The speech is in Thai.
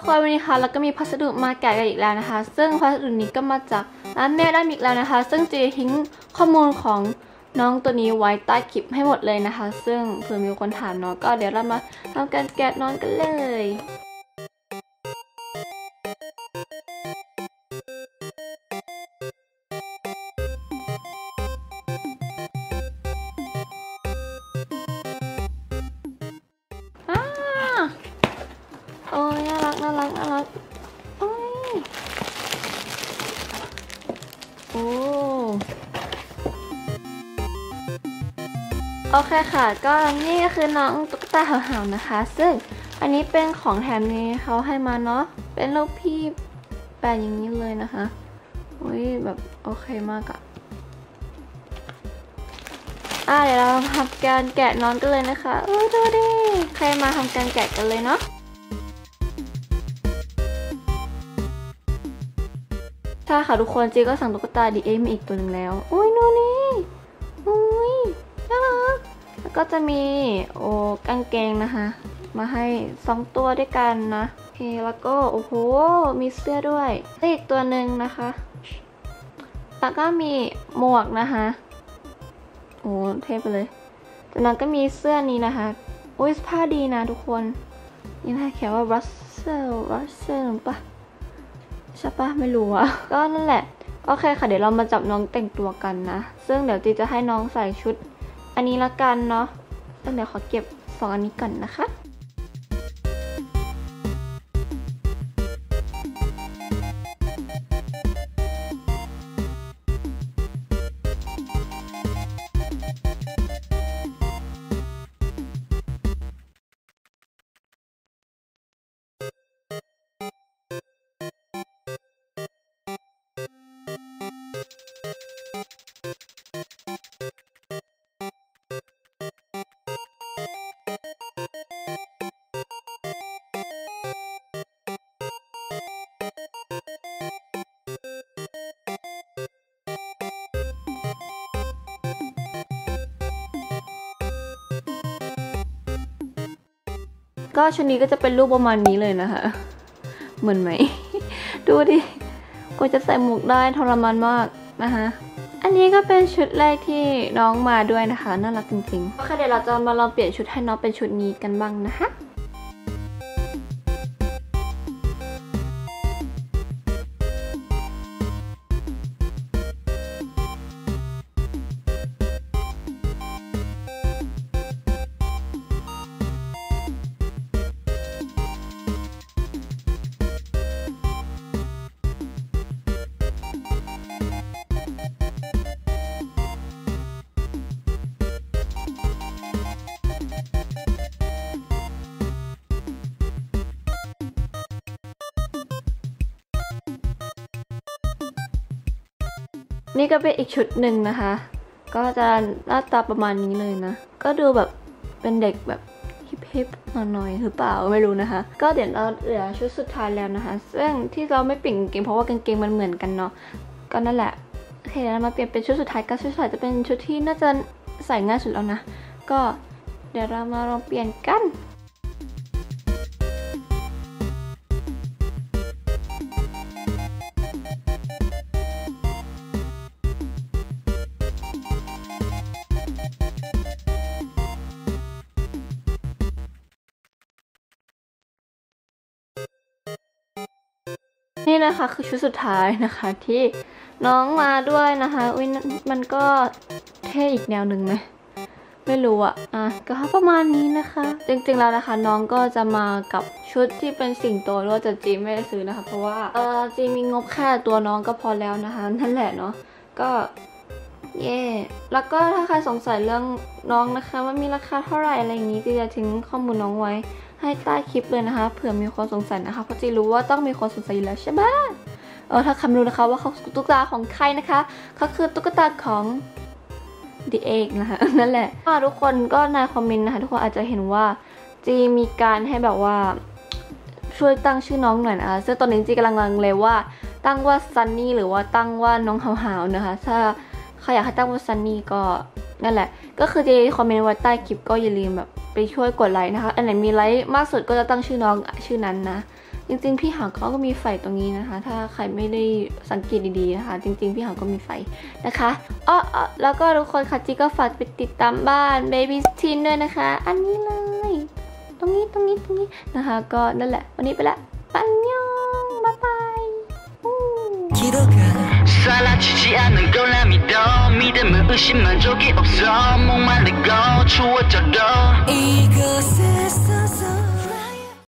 ทุกคนวันนี้ค่ะเราก็มีพัสดุมาแกะกันอีกแล้วนะคะ ซึ่งพัสดุนี้ก็มาจากร้านแม่ได้มิกแล้วนะคะ ซึ่งจะทิ้งข้อมูลของน้องตัวนี้ไว้ใต้คลิปให้หมดเลยนะคะ ซึ่งเผื่อมีคนถามเนาะก็เดี๋ยวเรามาทำการแกะน้องกันเลย โอ้โอเคค่ะ ก็นี่ก็คือน้องตุ๊กตาห่าวๆนะคะ ซึ่งอันนี้เป็นของแถมนี้เขาให้มาเนาะ เป็นรูปพี่แปะอย่างนี้เลยนะคะโอ้ยแบบโอเคมากอะอะเดี๋ยวเราทำการแกะน้องกันเลยนะคะ เออดูดิ ใครมาทำการแกะกันเลยเนาะ ใช่ค่ะทุกคนจีก็สั่งตุ๊กตาดีเอ็มาอีกตัวหนึ่งแล้วอุ้ยนูนนี่อุ้ยน่ารักแล้วก็จะมีโอ้กางเกงนะคะ มาให้สองตัวด้วยกันนะโอเคแล้วก็โอ้โหมีเสื้อด้วยแล้วอีกตัวหนึ่งนะคะ แล้วก็มีหมวกนะคะโอ้เท่ไปเลยจากนั้นก็มีเสื้อนี้นะคะโอ้ยผ้าดีนะทุกคน นี่นะคะเขียนว่า Russell Russell ปะ ใช่ปะไม่รู้อะก็นั่นแหละ โอเคค่ะ เดี๋ยวเรามาจับน้องแต่งตัวกันนะ ซึ่งเดี๋ยวจีจะให้น้องใส่ชุด อันนี้ละกันเนาะซึ่งเดี๋ยวขอเก็บสองอันนี้ก่อนนะคะ ก็ชุดนี้ก็จะเป็นรูปประมาณนี้เลยนะคะ เหมือนไหม ดูดิกว่าจะใส่หมวกได้ทรมานมากนะคะอันนี้ก็เป็นชุดแรกที่น้องมาด้วยนะคะ น่ารักจริงๆโอเคเดี๋ยวเราจะมาลองเปลี่ยนชุดให้น้องเป็นชุดนี้กันบ้างนะคะ นี่ก็เป็นอีกชุดหนึ่งนะคะ ก็จะหน้าตาประมาณนี้เลยนะ ก็ดูแบบเป็นเด็กแบบฮิปฮิปหน่อยๆหรือเปล่าไม่รู้นะคะ ก็เดี๋ยวเราเหลือชุดสุดท้ายแล้วนะคะ ซึ่งที่เราไม่เปลี่ยนกางเกงเพราะว่ากางเกงมันเหมือนกันเนาะก็นั่นแหละโอเคเดี๋ยวมาเปลี่ยนเป็นชุดสุดท้ายก็ชุดสุดท้ายจะเป็นชุดที่น่าจะใส่ง่ายสุดแล้วนะ ก็เดี๋ยวเรามาลองเปลี่ยนกัน นี่นะคะคือชุดสุดท้ายนะคะที่น้องมาด้วยนะคะอุ้ยมันก็เท่อีกแนวหนึ่งไหมไม่รู้อะอะก็ประมาณนี้นะคะ จริงๆแล้วนะคะ น้องก็จะมากับชุดที่เป็นสิ่งโตหรือว่าจะจีไม่ได้ซื้อนะคะ เพราะว่าเออจีมีงบแค่ตัวน้องก็พอแล้วนะคะนั่นแหละเนาะก็เย่แล้วก็ถ้าใครสงสัยเรื่องน้องนะคะว่ามีราคาเท่าไหร่อะไรอย่างนี้จีจะทิ้งข้อมูลน้องไว้ ให้ใต้คลิปเลยนะคะ เผื่อมีคนสงสัยนะคะ เพราะจีรู้ว่าต้องมีคนสงสัยอยู่แล้วใช่ไหมเออถ้าคำรู้นะคะว่าเขาตุ๊กตาของใครนะคะเขาคือตุ๊กตาของ The Egg นะคะนั่นแหละทุกคนก็ในคอมเมนต์นะคะ ทุกคนอาจจะเห็นว่าจีมีการให้แบบว่าช่วยตั้งชื่อน้องหน่อยนะคะซึ่งตอนนี้จีกำลังลังเลยว่า ตั้งว่าซันนี่หรือว่าตั้งว่าน้องหาวๆนะคะ ถ้าใครอยากให้ตั้งว่าซันนี่ก็นั่นแหละ ก็คือจะคอมเมนต์ไว้ใต้คลิปก็อย่าลืมแบบไปช่วยกดไลค์นะคะ อันไหนมีไลค์มากสุดก็จะตั้งชื่อน้องชื่อนั้นนะ จริงๆ พี่หางเขาก็มีไฟตรงนี้นะคะ ถ้าใครไม่ได้สังเกตดีๆนะคะ จริง ๆ พี่หางก็มีไฟนะคะอ๋อแล้วก็ทุกคนค่ะจีก็ฝากไปติดตามบ้าน Baby Teen ด้วยนะคะ อันนี้เลย ตรงนี้ตรงนี้ตรงนี้นะคะ ก็นั่นแหละ วันนี้ไปละปันยองบ๊ายบาย 지지 않는 걸나 믿어. 믿음은 의심한 적이 없어. 목말리고 추워져도. 이곳에서